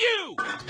you!